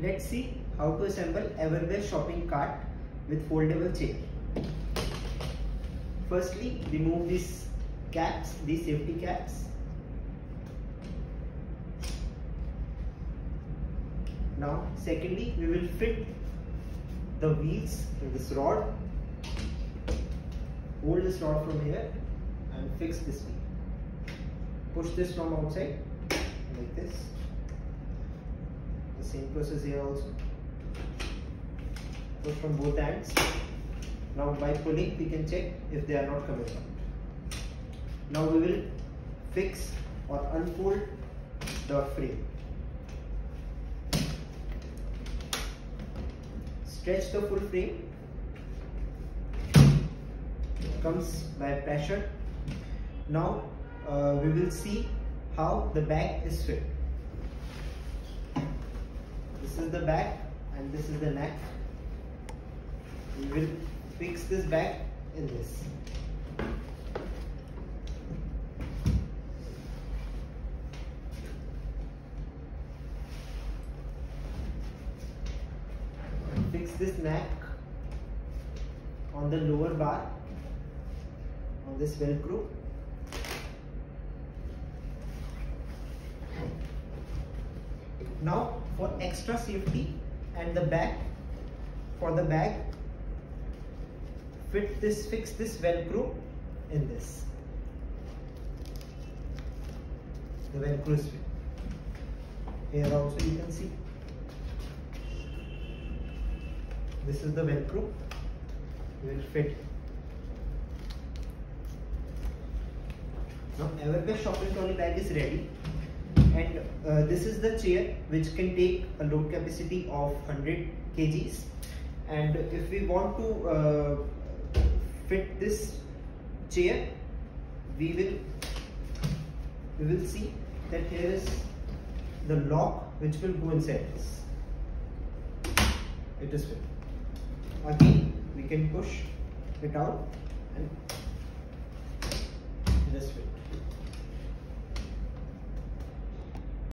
Let's see how to assemble Everbest shopping cart with foldable chair. Firstly, remove these caps, these safety caps. Now, secondly, we will fit the wheels in this rod. Hold this rod from here and fix this wheel. Push this from outside like this. Same process here also. Push from both ends. Now by pulling we can check if they are not coming out. Now we will fix or unfold the frame. Stretch the full frame. Comes by pressure. Now uh, we will see how the bag is fit. This is the back and this is the neck. We will fix this back in this. Fix this neck on the lower bar on this velcro now for extra safety and the back for the bag fit this fix this velcro in this. The velcro is fit. Here also you can see. This is the velcro. Will fit. Now everbest shopping trolley bag is ready and uh, this is the chair which can take a load capacity of 100 kgs. And if we want to uh, fit this chair we will we will see that here is the lock which will go inside this. It is fit again we can push it out and it is fit